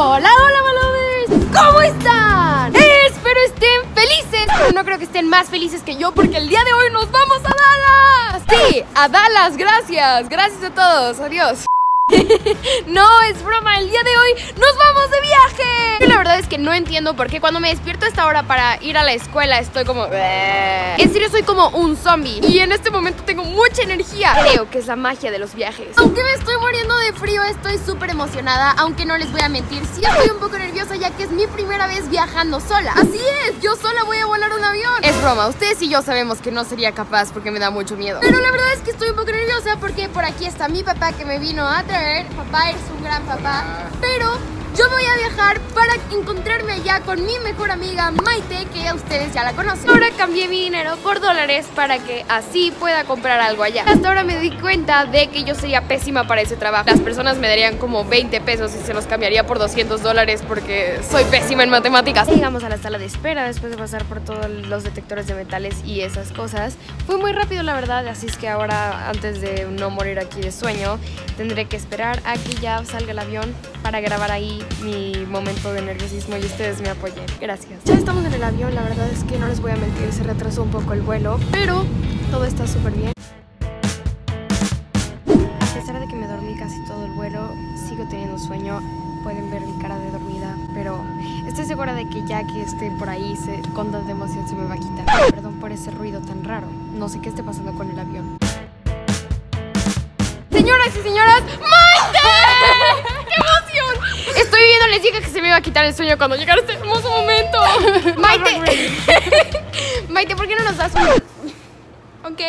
Hola, hola, malovers. ¿Cómo están? Espero estén felices. No creo que estén más felices que yo porque el día de hoy nos vamos a Dallas. Sí, a Dallas. Gracias. Gracias a todos. Adiós. no, es broma, el día de hoy nos vamos de viaje. la verdad es que no entiendo por qué cuando me despierto a esta hora para ir a la escuela estoy como... En serio soy como un zombie y en este momento tengo mucha energía. Creo que es la magia de los viajes. Aunque me estoy muriendo de estoy súper emocionada, aunque no les voy a mentir. Sí estoy un poco nerviosa ya que es mi primera vez viajando sola. Así es, yo sola voy a volar un avión. Es broma, ustedes y yo sabemos que no sería capaz porque me da mucho miedo. Pero la verdad es que estoy un poco nerviosa porque por aquí está mi papá que me vino a traer papá es un gran papá, pero yo voy a viajar para encontrarme allá con mi mejor amiga Maite, que ya ustedes ya la conocen. Ahora cambié mi dinero por dólares para que así pueda comprar algo allá. Hasta ahora me di cuenta de que yo sería pésima para ese trabajo. Las personas me darían como 20 pesos y se los cambiaría por 200 dólares porque soy pésima en matemáticas. Llegamos a la sala de espera después de pasar por todos los detectores de metales y esas cosas. Fue muy rápido la verdad, así es que ahora antes de no morir aquí de sueño, tendré que esperar a que ya salga el avión para grabar ahí mi momento de nerviosismo y ustedes me apoyen. Gracias. Ya estamos en el avión, la verdad es que no les voy a mentir, se retrasó un poco el vuelo, pero todo está súper bien. A pesar de que me dormí casi todo el vuelo, sigo teniendo sueño. Pueden ver mi cara de dormida, pero estoy segura de que ya que esté por ahí con tanta emoción se me va a quitar. Perdón por ese ruido tan raro. No sé qué esté pasando con el avión. Señoras y señoras, les dije que se me iba a quitar el sueño cuando llegara este hermoso momento. Maite. Maite, ¿por qué no nos das un... ¿Ok?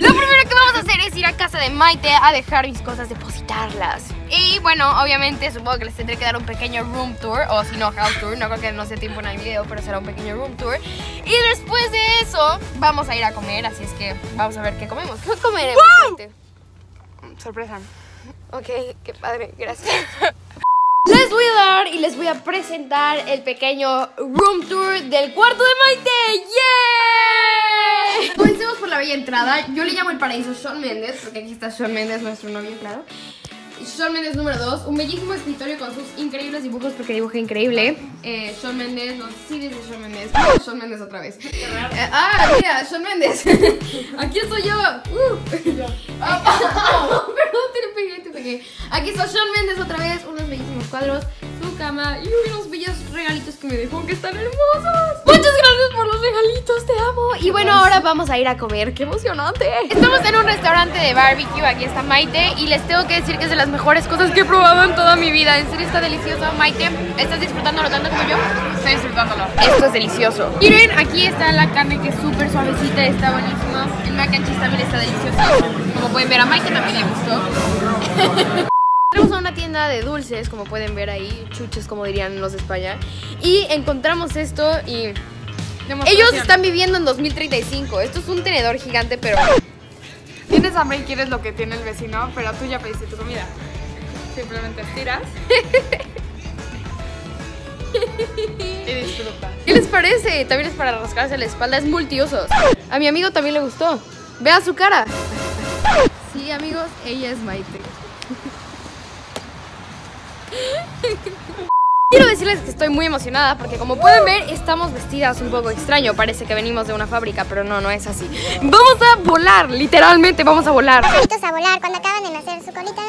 Lo primero que vamos a hacer es ir a casa de Maite a dejar mis cosas, depositarlas. Y bueno, obviamente supongo que les tendré que dar un pequeño room tour, o si no, house tour. No creo que no sea tiempo en el video, pero será un pequeño room tour. Y después de eso, vamos a ir a comer, así es que vamos a ver qué comemos. ¿Qué comeremos, Maite? Sorpresa. Ok, qué padre, gracias. Les voy a dar y les voy a presentar el pequeño room tour del cuarto de Maite. ¡Yeah! Comencemos por la bella entrada. Yo le llamo el paraíso Sean Mendes, porque aquí está Sean Mendes, nuestro novio, claro. Sean Mendes número 2, un bellísimo escritorio con sus increíbles dibujos porque dibuja increíble. Eh, Sean Mendes, los CDs de Sean Mendes. Oh, Sean Mendes otra vez. Eh, ah, mira, Sean Mendes. Aquí estoy yo. Uh. Perdón, te pegué, te pegué. Aquí está Sean Mendes otra vez, unos bellísimos cuadros, su cama y unos bellos regalitos que me dejó que están hermosos. Muchas gracias por los regalitos, te amo. Y bueno, ahora vamos a ir a comer. ¡Qué emocionante! Estamos en un restaurante de barbecue. Aquí está Maite y les tengo que decir que es de las mejores cosas que he probado en toda mi vida. En serio está delicioso. Maite, ¿estás disfrutándolo tanto como yo? Estoy disfrutándolo. Esto es delicioso. Miren, aquí está la carne que es súper suavecita, está buenísima. El mac and cheese también está delicioso. Como pueden ver, a Maite también le gustó. Tienda de dulces, como pueden ver ahí, chuches como dirían los de España, y encontramos esto y ellos están viviendo en 2035. Esto es un tenedor gigante, pero Tienes hambre y quieres lo que tiene el vecino, pero tú ya pediste tu comida. Simplemente estiras y disfrutas. ¿qué les parece? También es para rascarse la espalda, es multiusos. A mi amigo también le gustó. Vea su cara. Sí, amigos, ella es Maite. Quiero decirles que estoy muy emocionada porque como pueden ver estamos vestidas un poco extraño. Parece que venimos de una fábrica, pero no, no es así. Vamos a volar, literalmente vamos a volar. A volar cuando acaban de nacer su colita.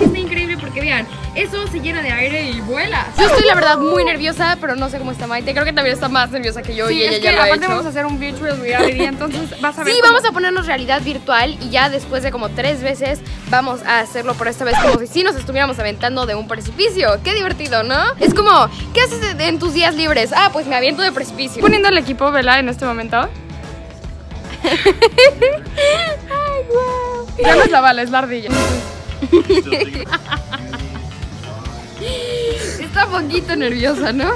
Está increíble porque vean, eso se llena de aire y vuela Yo estoy la verdad muy nerviosa, pero no sé cómo está Maite Creo que también está más nerviosa que yo Sí, y ella es ya que lo ha aparte hecho vamos a hacer un virtual reality, entonces vas a ver Sí, cómo- vamos a ponernos realidad virtual y ya después de como tres veces vamos a hacerlo por esta vez como si sí nos estuviéramos aventando de un precipicio. Qué divertido, ¿no? Es como, ¿qué haces en tus días libres? Ah, pues me aviento de precipicio. poniendo el equipo, ¿verdad? En este momento. Ay, guau. Ya no es la bala, es la ardilla. Está un poquito nerviosa, ¿no?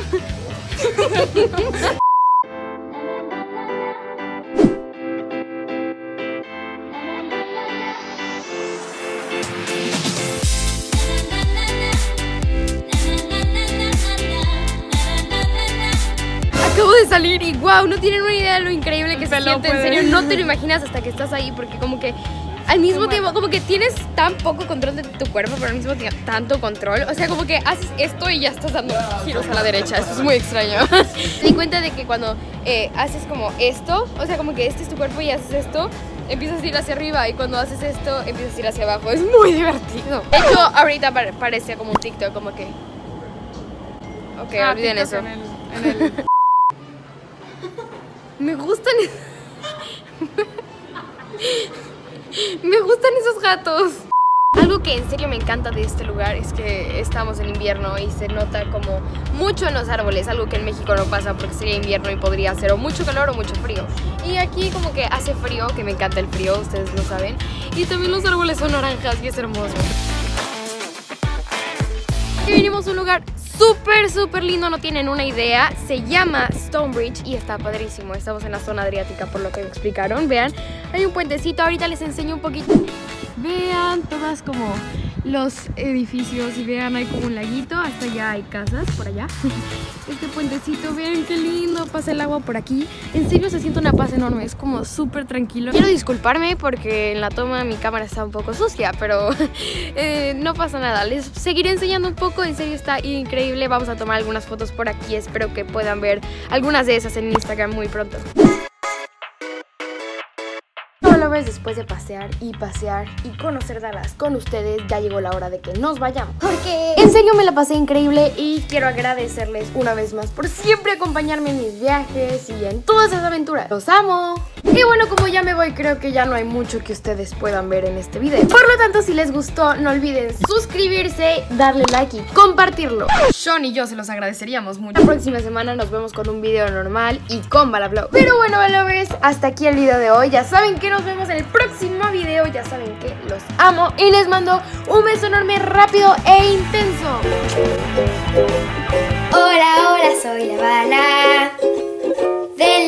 Acabo de salir y wow, no tienen una idea de lo increíble que se siente. En serio, no te lo imaginas hasta que estás ahí porque como que al mismo tiempo, bueno. como que tienes tan poco control de tu cuerpo, pero al mismo tiempo tanto control. O sea, como que haces esto y ya estás dando giros a la derecha. Eso es muy extraño. Me di cuenta de que cuando eh, haces como esto, o sea, como que este es tu cuerpo y haces esto, empiezas a ir hacia arriba. Y cuando haces esto, empiezas a ir hacia abajo. Es muy divertido. De hecho, ahorita pare- parecía como un TikTok, como que. Ok, Ah, olviden TikTok eso. en el- en el- Me gustan. me gustan esos gatos. Algo que en serio me encanta de este lugar es que estamos en invierno y se nota como mucho en los árboles, algo que en México no pasa porque sería invierno y podría o mucho calor o mucho frío. Y aquí como que hace frío, que me encanta el frío, ustedes lo saben. Y también los árboles son naranjas y es hermoso. Y vinimos a un lugar súper, súper lindo, no tienen una idea. Se llama Stonebridge y está padrísimo. Estamos en la zona adriática, por lo que me explicaron. Vean, hay un puentecito, ahorita les enseño un poquito. Vean todas como los edificios y vean, hay como un laguito, hasta allá hay casas, por allá. Este puentecito, vean qué lindo, pasa el agua por aquí. En serio se siente una paz enorme, es como súper tranquilo. Quiero disculparme porque en la toma mi cámara está un poco sucia, pero eh, no pasa nada. Les seguiré enseñando un poco, en serio está increíble. Vamos a tomar algunas fotos por aquí, espero que puedan ver algunas de esas en Instagram muy pronto. Después de pasear y pasear y conocer Dallas con ustedes, ya llegó la hora de que nos vayamos. Porque en serio me la pasé increíble y quiero agradecerles una vez más por siempre acompañarme en mis viajes y en todas esas aventuras. ¡Los amo! Y bueno, como ya me voy, creo que ya no hay mucho que ustedes puedan ver en este video. Por lo tanto, si les gustó, no olviden suscribirse, darle like y compartirlo. Sean y yo se los agradeceríamos mucho. La próxima semana nos vemos con un video normal y con Balablo. Pero bueno, Balovers, hasta aquí el video de hoy. Ya saben que nos vemos en el próximo video. Ya saben que los amo y les mando un beso enorme, rápido e intenso. Hola, hola, soy la bala.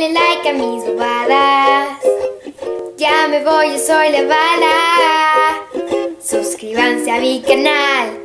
Denle like a mis bobadas. Ya me voy, yo soy la bala. Suscríbanse a mi canal.